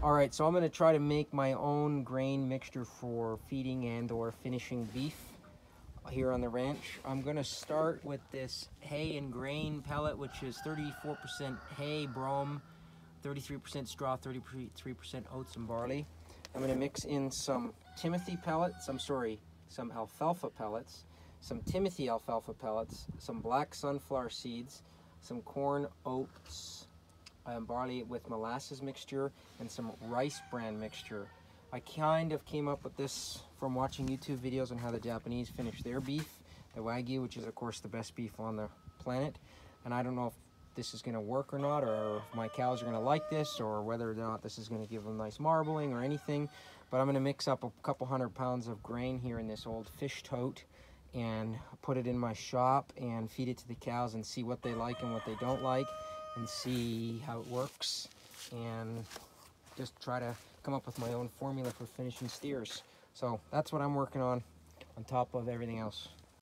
All right, so I'm gonna try to make my own grain mixture for feeding and or finishing beef here on the ranch. I'm gonna start with this hay and grain pellet, which is 34% hay, brome, 33% straw, 33% oats and barley. I'm gonna mix in some Timothy pellets, I'm sorry, some alfalfa pellets, some Timothy alfalfa pellets, some black sunflower seeds, some corn, oats, barley with molasses mixture and some rice bran mixture. I kind of came up with this from watching YouTube videos on how the Japanese finish their beef, the Wagyu, which is of course the best beef on the planet. And I don't know if this is gonna work or not, or if my cows are gonna like this, or whether or not this is gonna give them nice marbling or anything. But I'm gonna mix up a couple hundred pounds of grain here in this old fish tote and put it in my shop and feed it to the cows and see what they like and what they don't like and see how it works and just try to come up with my own formula for finishing steers. So that's what I'm working on on top of everything else.